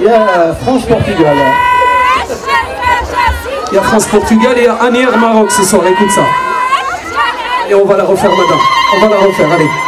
Il y a France-Portugal. Il y a France-Portugal et il y a Anières-Maroc ce soir, écoute ça. Et on va la refaire madame. On va la refaire, allez.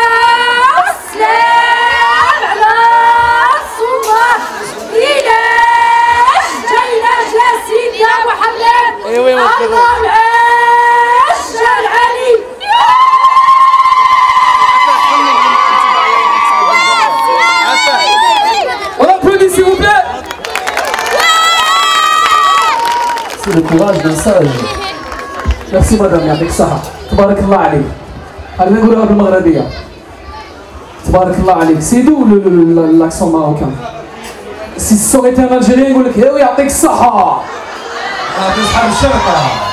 le courage d'un sage. Merci madame يعطيك الصحة تبارك الله عليك. أنا نقولها بالمغربية تبارك الله عليك. سيدو ولا لاكسون ماروكان. سي سوريتي ان الجيري نقول لك يعطيك الصحة يعطيك صحة الشرطة